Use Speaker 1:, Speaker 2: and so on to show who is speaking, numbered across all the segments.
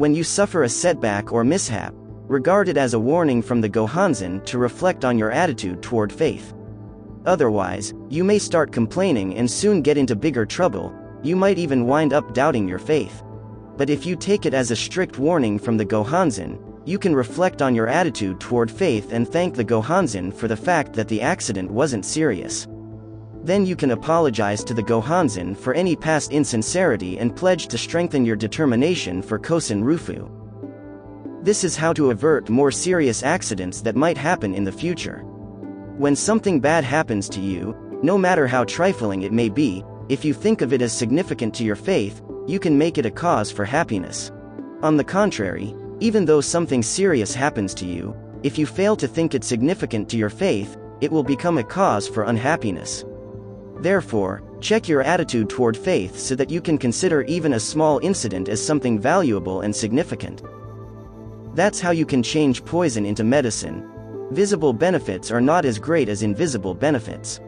Speaker 1: When you suffer a setback or mishap, regard it as a warning from the Gohonzon to reflect on your attitude toward faith. Otherwise, you may start complaining and soon get into bigger trouble, you might even wind up doubting your faith. But if you take it as a strict warning from the Gohonzon, you can reflect on your attitude toward faith and thank the Gohonzon for the fact that the accident wasn't serious. Then you can apologize to the Gohonzon for any past insincerity and pledge to strengthen your determination for Kosen Rufu. This is how to avert more serious accidents that might happen in the future. When something bad happens to you, no matter how trifling it may be, if you think of it as significant to your faith, you can make it a cause for happiness. On the contrary, even though something serious happens to you, if you fail to think it significant to your faith, it will become a cause for unhappiness. Therefore, check your attitude toward faith so that you can consider even a small incident as something valuable and significant. That's how you can change poison into medicine, visible benefits are not as great as invisible benefits.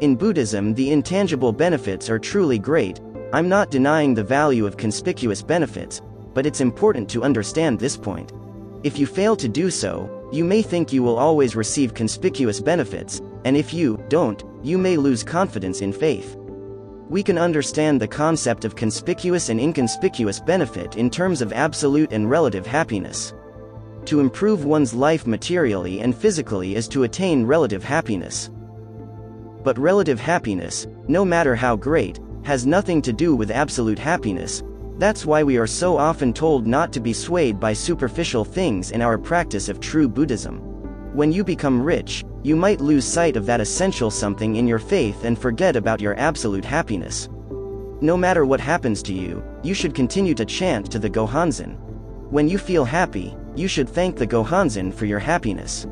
Speaker 1: In Buddhism, the intangible benefits are truly great. I'm not denying the value of conspicuous benefits, but it's important to understand this point. If you fail to do so, you may think you will always receive conspicuous benefits, and if you don't, you may lose confidence in faith. We can understand the concept of conspicuous and inconspicuous benefit in terms of absolute and relative happiness. To improve one's life materially and physically is to attain relative happiness. But relative happiness, no matter how great, has nothing to do with absolute happiness. That's why we are so often told not to be swayed by superficial things in our practice of true Buddhism. When you become rich, you might lose sight of that essential something in your faith and forget about your absolute happiness. No matter what happens to you, you should continue to chant to the Gohonzon. When you feel happy, you should thank the Gohonzon for your happiness.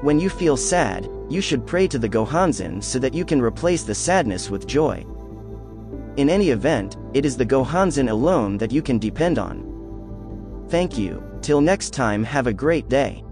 Speaker 1: When you feel sad, you should pray to the Gohonzon so that you can replace the sadness with joy. In any event, it is the Gohonzon alone that you can depend on. Thank you. Till next time, have a great day.